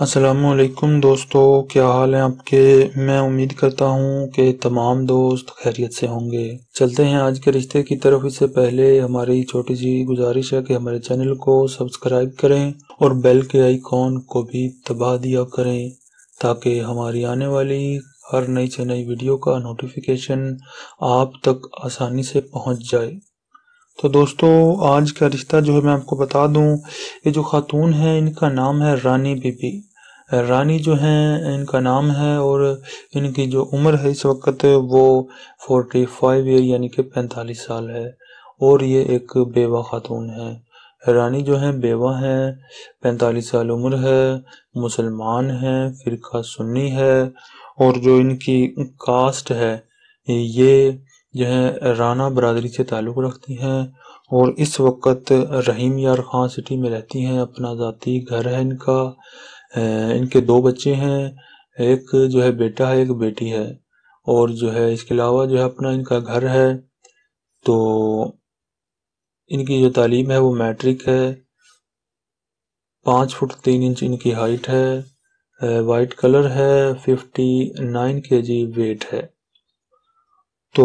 السلام علیکم دوستو، کیا حال ہیں آپ کے؟ میں امید کرتا ہوں کہ تمام دوست خیریت سے ہوں گے۔ چلتے ہیں آج کے رشتے کی طرف۔ اس سے پہلے ہماری چھوٹی سی گزارش ہے کہ ہمارے چینل کو سبسکرائب کریں اور بیل کے آئیکن کو بھی دبا دیا کریں تاکہ ہماری آنے والی ہر نئی سے نئی ویڈیو کا نوٹیفیکیشن آپ تک آسانی سے پہنچ جائے۔ تو دوستو، آج کا رشتہ جو ہے میں آپ کو بتا دوں، یہ جو خاتون ہیں، ان کا نام ہے رانی بی بی رانی جو ہیں، ان کا نام ہے اور ان کی جو عمر ہے اس وقت وہ فورٹی فائیو ایئر یعنی کہ پینتالیس سال ہے اور یہ ایک بیوہ خاتون ہے۔ رانی جو ہیں، بیوہ ہیں، پینتالیس سال عمر ہے، مسلمان ہیں، فرقہ سنی ہے اور جو ان کی کاسٹ ہے، یہ جو ہے رانا برادری سے تعلق رکھتی ہیں اور اس وقت رحیم یار خان سٹی میں رہتی ہیں، اپنا ذاتی گھر ہے ان کا۔ ان کے دو بچے ہیں۔ ایک جو ہے بیٹا ہے، ایک بیٹی ہے۔ اور جو ہے اس کے علاوہ جو ہے اپنا ان کا گھر ہے۔ تو ان کی جو تعلیم ہے وہ میٹرک ہے۔ پانچ فٹ تین انچ ان کی ہائٹ ہے۔ وائٹ کلر ہے۔ Fifty nine K G weight ہے۔ تو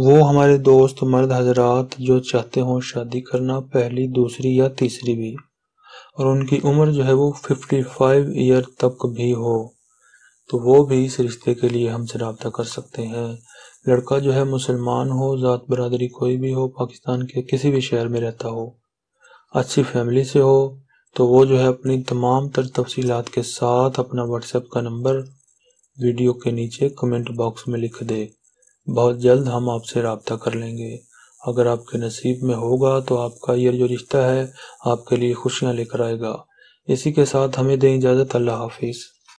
وہ ہمارے دوست مرد حضرات جو چاہتے ہوں شادی کرنا پہلی، دوسری یا تیسری بھی۔ اور ان کی عمر جو ہے وہ ففٹی فائیو ایئر تک بھی ہو، تو وہ بھی اس رشتے کے لیے ہم سے رابطہ کر سکتے ہیں۔ لڑکا جو ہے مسلمان ہو، ذات برادری کوئی بھی ہو، پاکستان کے کسی بھی شہر میں رہتا ہو، اچھی فیملی سے ہو، تو وہ جو ہے اپنی تمام تر تفصیلات کے ساتھ اپنا واٹس ایپ کا نمبر ویڈیو کے نیچے کمنٹ باکس میں لکھ دے۔ بہت جلد ہم آپ سے رابطہ کر لیں گے۔ اگر آپ کے نصیب میں ہوگا تو آپ کا یہ جو رشتہ ہے، آپ کے لیے خوشیاں لے کر آئے گا۔ اسی کے ساتھ ہمیں دیں اجازت۔ اللہ حافظ۔